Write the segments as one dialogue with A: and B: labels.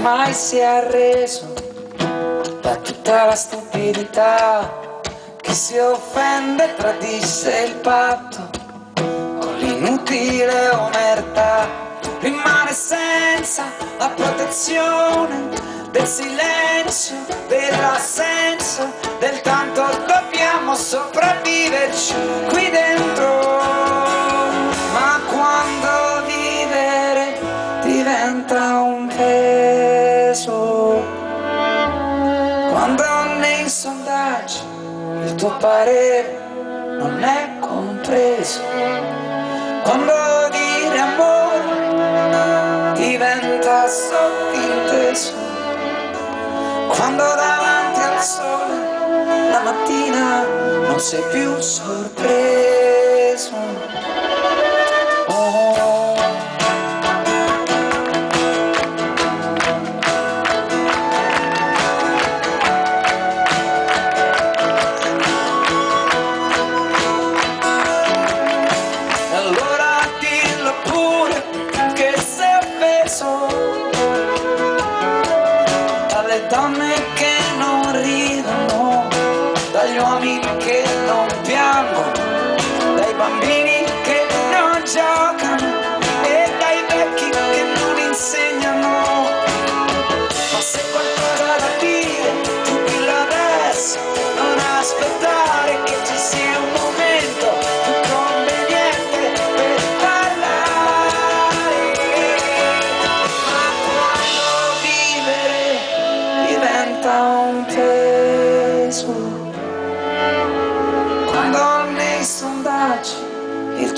A: mai si è arreso da tutta la stupidità. Chi si offende tradisce il patto con l'inutile omertà. Rimane senza la protezione del silenzio, dell'assenso, del tanto dobbiamo sopravviverci qui tuo parere non è compreso, quando dire amore diventa sottinteso, quando davanti al sole la mattina non sei più sorpreso. Dagli uomini che non piangono, dai bambini che non giocano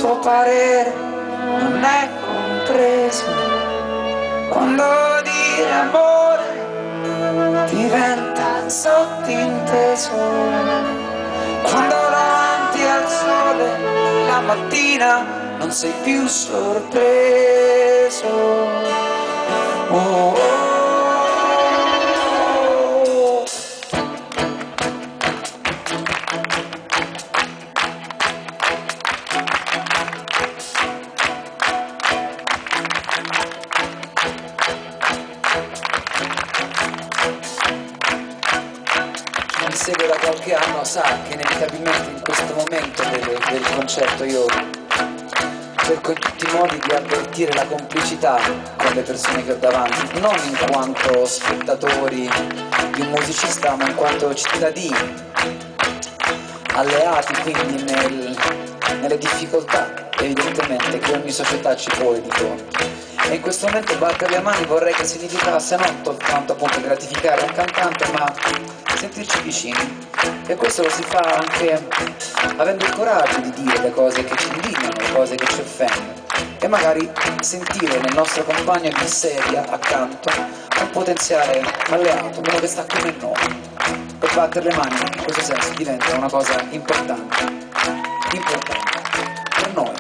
A: tuo parere non è compreso, quando dire amore diventa sottinteso, quando davanti al sole la mattina non sei più sorpreso. Oh, oh, segue da qualche anno sa che inevitabilmente in questo momento del, del concerto io cerco in tutti i modi di avvertire la complicità con le persone che ho davanti, non in quanto spettatori di un musicista, ma in quanto cittadini, alleati quindi nel- nelle difficoltà evidentemente che ogni società ci pone di fronte. E in questo momento le mani vorrei che significasse non soltanto appunto gratificare un cantante, ma sentirci vicini. E questo lo si fa anche avendo il coraggio di dire le cose che ci indignano, le cose che ci offendono. E magari sentire nel nostro compagno di sedia accanto un potenziale alleato, uno che sta come noi. E battere le mani in questo senso diventa una cosa importante, importante per noi,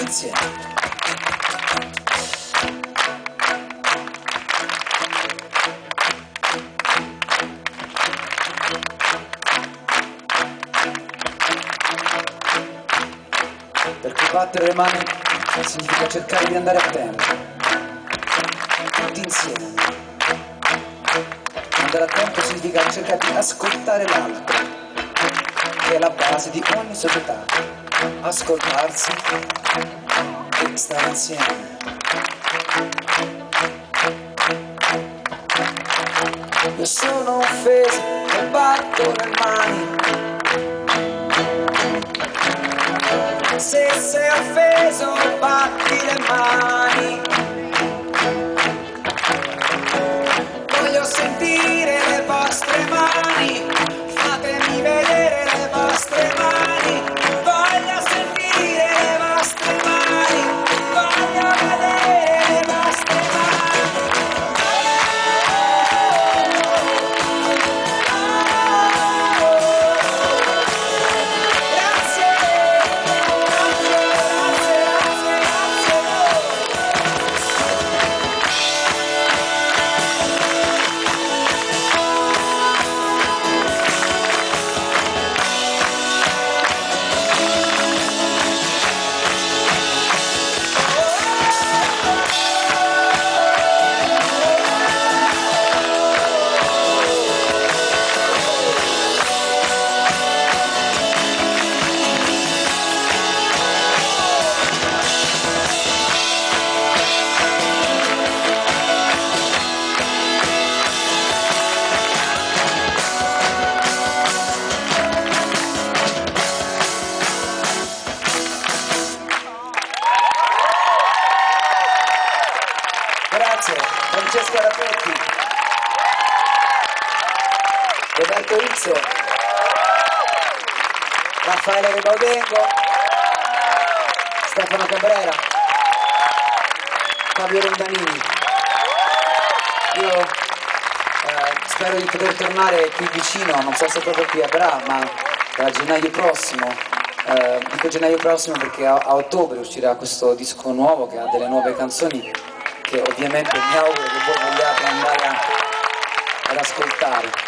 A: insieme. Perché battere le mani significa cercare di andare a tempo, tutti insieme. Andare a tempo significa cercare di ascoltare l'altro, che è la base di ogni società. Ascoltarsi stare insieme. Io sono offeso e batto le mani. Se sei offeso batti Lorenzo, Raffaele Rebaudengo, Stefano Cabrera, Fabio Rondanini. Io eh, spero di poter tornare qui vicino, non so se proprio qui a Bra, ma a gennaio prossimo. Eh, dico gennaio prossimo perché a, a ottobre uscirà questo disco nuovo che ha delle nuove canzoni che ovviamente mi auguro che voi vogliate andare a- ad ascoltare.